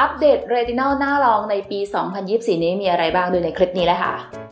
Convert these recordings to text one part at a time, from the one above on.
อัปเดตเรตินอลน่าลองในปี 2024 นี้มีอะไรบ้างดูในคลิปนี้เลยค่ะ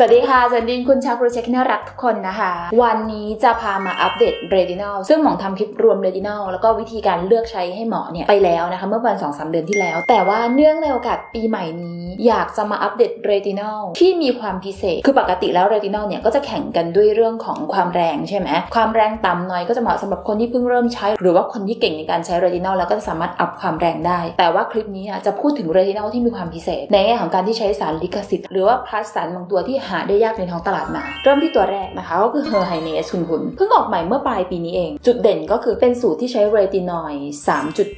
สวัสดีค่ะสวัสดีคุณชาวโปรเจกต์น่ารักทุกคนนะคะ วันนี้จะพามาอัปเดตเรตินอลซึ่งหมอทำคลิปรวมเรตินอลแล้วก็วิธีการเลือกใช้ให้หมอเนี่ยไปแล้วนะคะ เมื่อวันสองสามเดือนที่แล้ว แต่ว่าเนื่องในโอกาสปีใหม่นี้ อยากจะมาอัปเดตเรตินอลที่มีความพิเศษ คือปกติแล้วเรตินอลเนี่ยก็จะแข่งกันด้วยเรื่องของความแรงใช่ไหมความแรงต่ำหน่อยก็จะเหมาะสำหรับคนที่เพิ่งเริ่มใช้ หรือว่าคนที่เก่งในการใช้เรตินอลแล้วก็จะสามารถอัพความแรงได้ แต่ว่าคลิปนี้จะพูดถึงเรตินอลที่มีความพิเศษ ในแง่ของการที่ใช้สารลิขสิทธิ์หรือว่า plus สารบางตัวที่หาได้ยากในท้องตลาดมา เริ่มที่ตัวแรกนะคะ ก็คือเฮอร์ไฮเนสคุณคุณเพิ่งออกใหม่เมื่อปลายปีนี้เอง จุดเด่นก็คือเป็นสูตรที่ใช้เรตินอยด์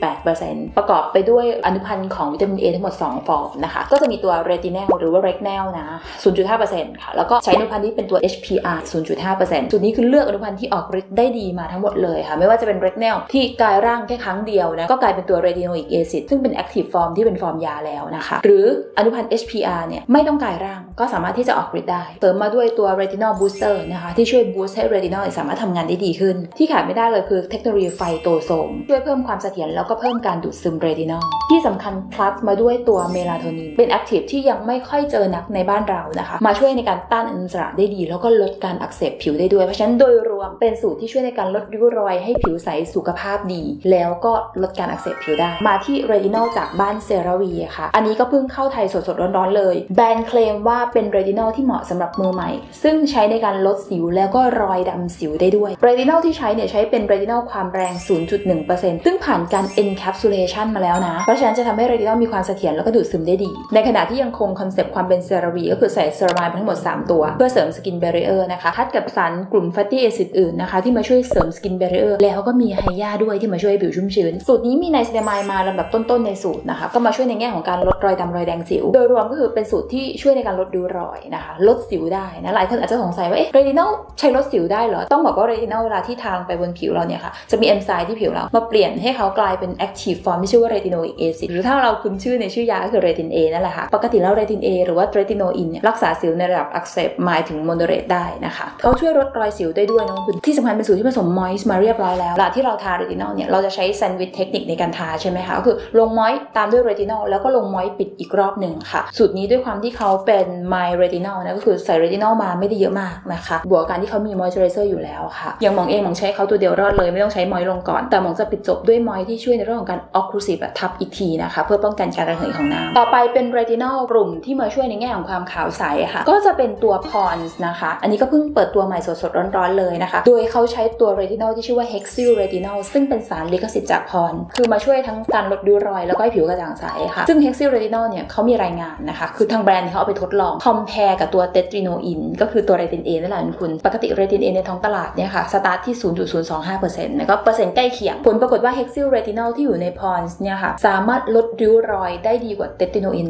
3.8%ประกอบไปด้วยอนุพันธ์ของวิตามิน A ทั้งหมด 2 ฟอร์มนะคะ ก็จะมีตัวเรตินอลหรือว่า retinal นะ 0.5%ค่ะ แล้วก็ใช้อนุพันธ์ที่เป็นตัว HPR 0.5%สูตรนี้คือเลือกอนุพันธ์ที่ออกฤทธิ์ได้ดีมาทั้งหมดเลยค่ะ ไม่ว่าจะเป็น retinal ที่กลายร่างแค่ครั้งเดียวนะ ก็กลายเป็นตัว retinoic acid ซึ่งเป็น active form ที่เป็นฟอร์มยาแล้วนะคะ หรืออนุพันธ์ HPR เนี่ยไม่ต้องกลายร่างก็สามารถที่จะออกฤทธิ์ได้เติมมาด้วยตัว retinol booster นะคะที่ช่วย boost ให้เรตินอลสามารถทำงานได้ดีขึ้น ที่ขาดไม่ได้เลยคือเทคโนโลยี phytosome ช่วยเพิ่มความเสถียรแล้วก็เพิ่มการดูดซึมเรตินอลที่สำคัญ plus มาด้วยตัวเมลาโทนินเป็น active ที่ยังไม่ค่อยเจอนักในบ้านเรานะคะ มาช่วยในการต้านอนุมูลอิสระได้ดี แล้วก็ลดการอักเสบผิวได้ด้วยเพราะฉะนั้นโดยรวมเป็นสูตรที่ช่วยในการลดริ้วรอยให้ผิวใสสุขภาพดี แล้วก็ลดการอักเสบผิวได้ มาที่เรตินอลจากบ้านเซราวีค่ะ อันนี้ก็เพิ่งเข้าไทยสดๆร้อนๆเลย แบรนด์เคลมว่าเป็นเรตินอลที่เหมาะสำหรับมือใหม่ ซึ่งใช้ในการลดสิวแล้วก็รอยดำสิวได้ด้วยเรตินอลที่ใช้เนี่ยใช้เป็นเรตินอลความแรง 0.1%ซึ่งผ่านการ encapsulation มาแล้วนะ เพราะฉะนั้นจะทำให้เรตินอลมีความเสถียรแล้วก็ดูดซึมได้ดี ในขณะที่ยังคงคอนเซปต์ความเป็นเซราวีก็คือใส่ ceramide ทั้งหมด 3 ตัว เพื่อเสริม skin barrier นะคะทัดกับสารกลุ่ม fatty acid อื่นนะคะที่มาช่วยเสริม skin barrier แล้วก็มีไฮยาด้วยที่มาช่วยผิวชุ่มชื้น สูตรนี้มี niacinamide มาลำดับต้นๆในสูตรนะคะก็มาช่วยในแง่ของการลดรอยดำรอยแดงสิว โดยรวมก็คือเป็นสูตรที่ช่วยในการลดริ้วรอยนะคะลดสิวได้นะหลายคนอาจจะสงสัยว่าเอ๊ะเรตินอลใช้ลดสิวได้เหรอ ต้องบอกว่าเรตินอลเวลาที่ทาไปบนผิวเราเนี่ยค่ะจะมีเอนไซม์ที่ผิวเรา มาเปลี่ยนให้เขากลายเป็น active form ที่ชื่อว่า retinoic acid หรือถ้าเราคุ้นชื่อในชื่อยาก็คือ Retin-A นั่นแหละค่ะปกติแล้ว Retin-A หรือว่า tretinoin เนี่ยรักษาสิวในระดับอักเสบหมายถึง moderate ได้นะคะเขาช่วยลดรอยสิวได้ด้วยน้องคุณที่สำคัญเป็นสูตรที่ผสมมอยส์มาเรียบร้อยแล้วเวลาที่เราทาเรตินอลเนี่ยเราจะใช้ sandwich technique ในการทาใช่ไหมคะก็คือลงมอยส์ตามด้วยเรตินอลแล้วก็ลงมอยส์ปิดอีกรอบหนึ่งค่ะสูตรนี้ด้วยความที่เขาเป็นไมเรตินะก็คือใส่เรตินอลมาไม่ได้เยอะมากนะคะ บวกการที่เขามีมอยเจอไรเซอร์อยู่แล้วค่ะอย่างหมองเองหมองใช้เขาตัวเดียวรอดเลยไม่ต้องใช้มอยลงก่อน แต่หมอจะปิดจบด้วยมอยที่ช่วยในเรื่องของการ occlusive ทับอีกทีนะคะเพื่อป้องกันการระเหยของน้ำต่อไปเป็นเรตินอลกลุ่มที่มาช่วยในแง่ของความขาวใสค่ะก็จะเป็นตัว Pond's นะคะ อันนี้ก็เพิ่งเปิดตัวใหม่สดๆร้อนๆเลยนะคะ โดยเขาใช้ตัวเรตินอลที่ชื่อว่า hexyl retinol ซึ่งเป็นสารลิขสิทธิ์จากพรคือมาช่วยทั้งการลดริ้วรอยแล้วก็ให้ผิวกระจ่างใสค่ะซึ่ง hexyl retinol เนี่ยเขามีรายงานนะคะคือทางแบรนด์เขาเอาไปทดลอง compare กับตัว tretinoin ก็คือตัว Retin-A นั่นแหละคุณ ปกติ Retin-A ในท้องตลาดเนี่ยค่ะ สตาร์ทที่ 0.025%นะก็เปอร์เซ็นต์ใกล้เคียง ผลปรากฏว่า hexyl retinol ที่อยู่ในพรเนี่ยค่ะ สามารถลดริ้วรอยได้ดีกว่า tretinoin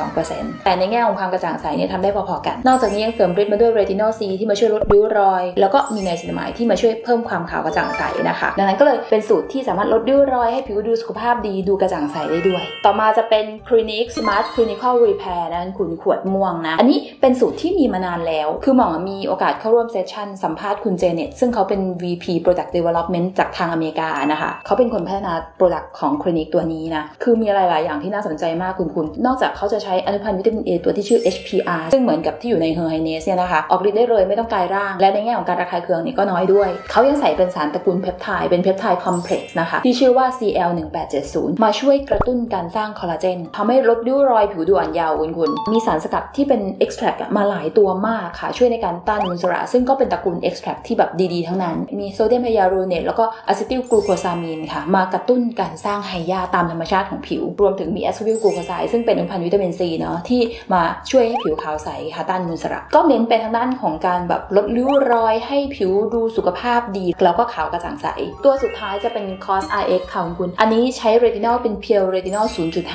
0.02%แต่ในแง่ของความกระจ่างใสเนี่ยทำได้พอๆกัน นอกจากนี้ยังเสริมฤทธิ์มาด้วยเรตินอลซีที่มาช่วยลดริ้วรอย แล้วก็มี niacinamide ที่มาช่วยเพิ่มความขาวกระจ่างใสนะคะ ดังนั้นก็เลยเป็นสูตรที่สามารถลดริ้วรอยให้ผิวดูสุขภาพดีดูกระจ่างใสได้ด้วย ต่อมาจะเป็น Clinique Smart Clinical Repair นะคุณขวดม่วงนะอันนี้เป็นเป็นสูตรที่มีมานานแล้ว คือหมอมีโอกาสเข้าร่วม session สัมภาษณ์คุณเจเน็ตซึ่งเขาเป็น VP Product Development จากทางอเมริกานะคะ เขาเป็นคนพัฒนา Product ของ Clinique ตัวนี้นะ คือมีหลาย ๆ อย่างที่น่าสนใจมากคุณคุณ นอกจากเขาจะใช้อนุพันธ์วิตามิน A ตัวที่ชื่อ HPR ซึ่งเหมือนกับที่อยู่ในเฮอร์ไฮเนสเนี่ยนะคะ ออกฤทธิ์ได้เลยไม่ต้องกลายร่าง และในแง่ของการระคายเคืองนี่ก็น้อยด้วย เขายังใส่เป็นสารตระกูลเพปไทด์เป็น peptide complex นะคะที่ชื่อว่า CL1870 มาช่วยกระตุ้นการสร้างคอลลาเจนทำให้ลดริ้วรอยผิวดูอ่อนเยาว์คุณคุณมีสารสกัดที่เป็นเกมาหลายตัวมากค่ะ ช่วยในการต้านอนุมูลอิสระ ซึ่งก็เป็นตระกูล extract ที่แบบดี ๆ ทั้งนั้น มี sodium hyaluronate แล้วก็ acetyl glucosamine ค่ะ มากระตุ้นการสร้างไฮยาตามธรรมชาติของผิว รวมถึงมี ascorbyl glucoside ซึ่งเป็นอนุพันธ์วิตามินซีเนาะที่มาช่วยให้ผิวขาวใสค่ะต้านอนุมูลอิสระ ก็เน้นไปทางด้านของการแบบลดริ้วรอยให้ผิวดูสุขภาพดี แล้วก็ขาวกระจ่างใส ตัวสุดท้ายจะเป็น COSRX ค่ะคุณ อันนี้ใช้เรตินอลเป็น pure retinol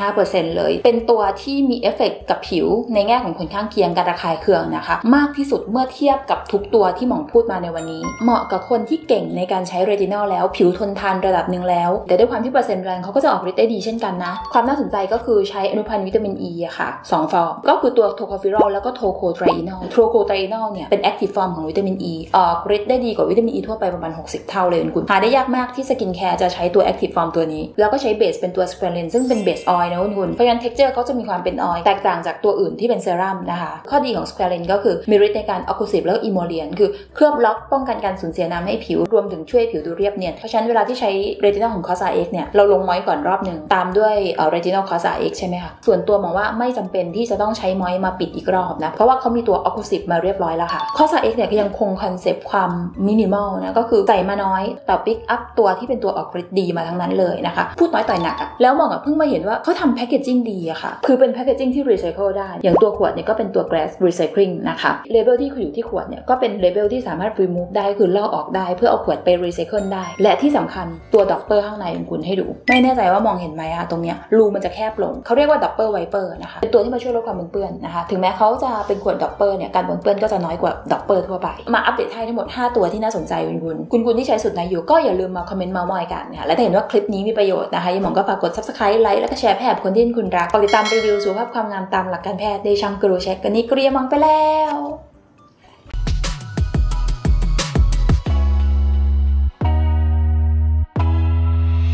0.5%เลย เป็นตัวที่มีเอฟเฟกกับผิวในแง่ของผลข้างเคียงการระคายเคืองนะคะ มากที่สุดเมื่อเทียบกับทุกตัวที่หมอพูดมาในวันนี้ เหมาะกับคนที่เก่งในการใช้เรตินอลแล้ว ผิวทนทานระดับหนึ่งแล้ว แต่ด้วยความที่เปอร์เซ็นต์แรงเขาก็จะออกฤทธิ์ได้ดีเช่นกันนะ ความน่าสนใจก็คือใช้อนุพันธ์วิตามินอ e ีอะค่ะสองฟอร์มก็คือตัว tocopherol แล้วก็ tocotrienol tocotrienol เนี่ยเป็น active form ของวิตามินอ e ีออกฤทธิ์ได้ดีกว่าวิตามินอ e ีทั่วไปประมาณ 60 เท่าเลยคุณหาได้ยากมากที่สกินแคร์จะใช้ตัว active form ตัวนี้แล้วก็ใช้ base เป็นตัว squalane ซึ่งเป็น base oil นะคุณเพราะฉะนั้น texture เขาจะมีความเป็น oil แตกต่างจากตัวอื่นที่เป็นเซรั่มนะคะข้อดีของ squalane ก็คือมีฤทธิ์ในการ occlusive แล้วก็ emollient คือเคลือบล็อกป้องกันการสูญเสียน้ำให้ผิวรวมถึงช่วยผิวดูเรียบเนียน เพราะฉะนั้นเวลาที่ใช้เรตินอลของ COSRX เนี่ยเราลงมอยก่อนรอบหนึ่งตามด้วยเรตินอล COSRX ใช่ไหมคะส่วนตัวมองว่าไม่จำเป็นที่จะต้องใช้มอยมาปิดอีกรอบนะเพราะว่าเขามีตัว occlusive มาเรียบร้อยแล้วค่ะ COSRX เนี่ยก็ยังคงคอนเซปต์ความมินิมอลนะก็คือใส่มาน้อยแต่ pick up ตัวที่เป็นตัวออกฤทธิ์ดีมาทั้งนั้นเลยนะคะพูดน้อยต่อยหนักอะแล้วหมออะเพิ่งมาเห็นว่าเขาทำ packaging ดีอะค่ะคือเป็น packaging ที่รีไซเคิลได้อย่างตัวขวดเนี่ยก็เป็นตัว glass recycling นะคะ label ที่อยู่ที่ขวดเนี่ยก็เป็น label ที่สามารถ remove ได้คือลอกออกได้ เพื่อเอาขวดไปรีไซเคิลได้ และที่สำคัญตัว dropper ข้างในคุณให้ดู ไม่แน่ใจว่ามองเห็นไหมอะตรงเนี้ยรูมันจะแคบลงเขาเรียกว่า dropper wiper นะคะเป็นตัวที่มาช่วยลดความปนเปื้อนนะคะถึงแม้เขาจะเป็นขวด dropper เนี่ยการปนเปื้อนก็จะน้อยกว่า dropper ทั่วไปมาอัปเดตให้ทั้งหมด 5 ตัวที่น่าสนใจคุณคุณคุณคุณที่ใช้สุดไหนอยู่ก็อย่าลืมมาคอมเมนต์มามอยกันนะคะและถ้าเห็นว่าคลิปนี้มีประโยชน์นะคะยังมองก็ฝากกด subscribe ไลค์แล้วก็แชร์ให้กับคนที่คุณรักฝากติดตามรีวิวสุขภาพความงามตามหลักการแพทย์ในช่องกรูเช็คกันนี้กรียมังไปแล้ว